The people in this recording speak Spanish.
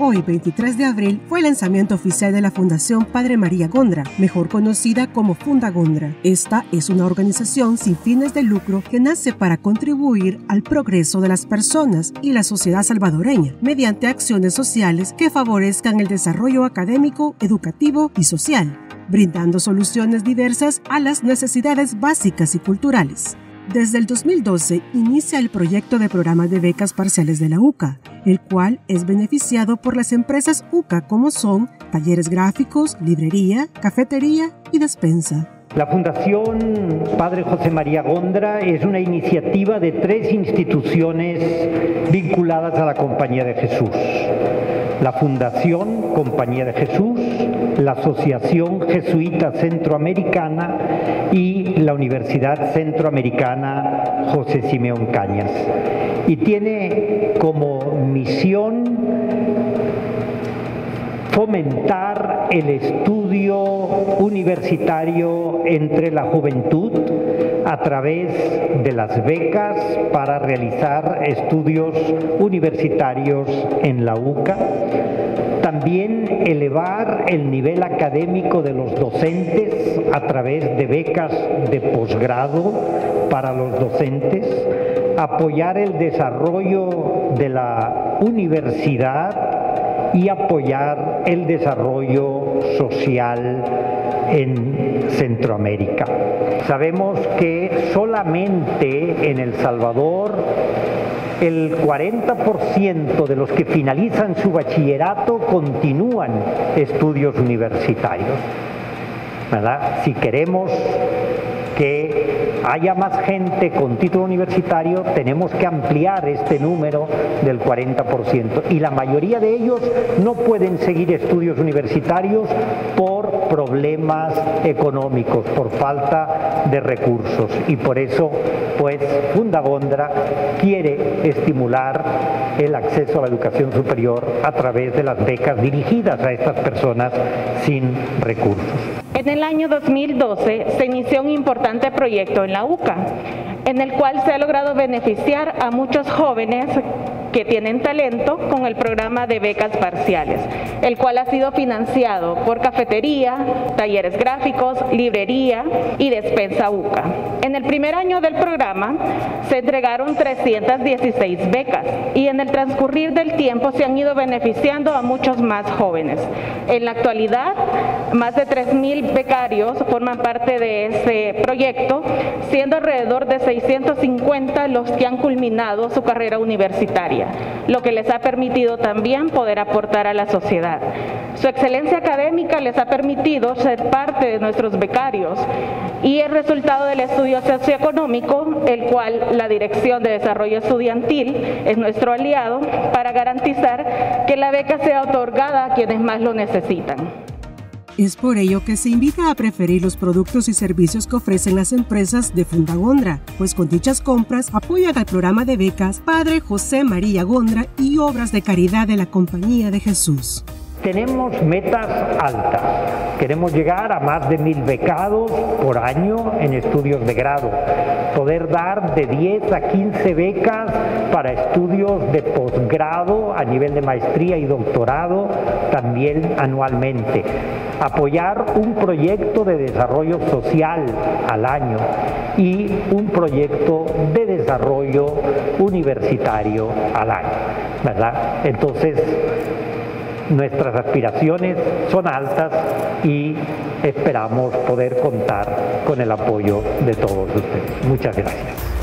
Hoy, 23 de abril, fue el lanzamiento oficial de la Fundación Padre María Gondra, mejor conocida como Funda Gondra. Esta es una organización sin fines de lucro que nace para contribuir al progreso de las personas y la sociedad salvadoreña mediante acciones sociales que favorezcan el desarrollo académico, educativo y social, brindando soluciones diversas a las necesidades básicas y culturales. Desde el 2012 inicia el proyecto de programa de becas parciales de la UCA, el cual es beneficiado por las empresas UCA como son talleres gráficos, librería, cafetería y despensa. La Fundación Padre José María Gondra es una iniciativa de tres instituciones vinculadas a la Compañía de Jesús. La Fundación Compañía de Jesús, la Asociación Jesuita Centroamericana y la Universidad Centroamericana José Simeón Cañas. Y tiene como misión fomentar el estudio universitario entre la juventud a través de las becas para realizar estudios universitarios en la UCA. También elevar el nivel académico de los docentes a través de becas de posgrado para los docentes, apoyar el desarrollo de la universidad y apoyar el desarrollo social en Centroamérica. Sabemos que solamente en El Salvador el 40% de los que finalizan su bachillerato continúan estudios universitarios. ¿verdad? Si queremos que haya más gente con título universitario, tenemos que ampliar este número del 40%. Y la mayoría de ellos no pueden seguir estudios universitarios por problemas económicos, por falta de recursos. Y por eso, pues, Fundagondra quiere estimular el acceso a la educación superior a través de las becas dirigidas a estas personas sin recursos. En el año 2012 se inició un importante proyecto en la UCA, en el cual se ha logrado beneficiar a muchos jóvenes que tienen talento con el programa de becas parciales, el cual ha sido financiado por cafetería, talleres gráficos, librería y despensa UCA. En el primer año del programa se entregaron 316 becas y en el transcurrir del tiempo se han ido beneficiando a muchos más jóvenes. En la actualidad, más de 3.000 becarios forman parte de ese proyecto, siendo alrededor de 650 los que han culminado su carrera universitaria lo que les ha permitido también poder aportar a la sociedad. Su excelencia académica les ha permitido ser parte de nuestros becarios y el resultado del estudio socioeconómico, el cual la Dirección de Desarrollo Estudiantil es nuestro aliado para garantizar que la beca sea otorgada a quienes más lo necesitan. Es por ello que se invita a preferir los productos y servicios que ofrecen las empresas de Funda Gondra, pues con dichas compras apoyan al programa de becas Padre José María Gondra y obras de caridad de la Compañía de Jesús. Tenemos metas altas. Queremos llegar a más de mil becados por año en estudios de grado. Poder dar de 10 a 15 becas para estudios de posgrado a nivel de maestría y doctorado también anualmente. Apoyar un proyecto de desarrollo social al año y un proyecto de desarrollo universitario al año. ¿verdad? Entonces, Nuestras aspiraciones son altas y esperamos poder contar con el apoyo de todos ustedes. Muchas gracias.